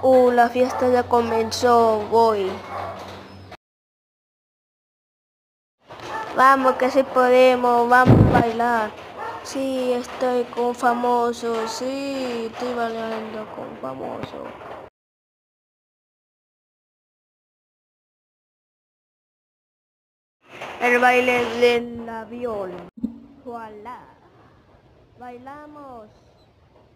Uh, la fiesta ya comenzó, voy. Vamos, que si podemos, vamos a bailar. Sí, estoy con famoso, sí, estoy bailando con famoso. El baile del avión. Voilà. Bailamos.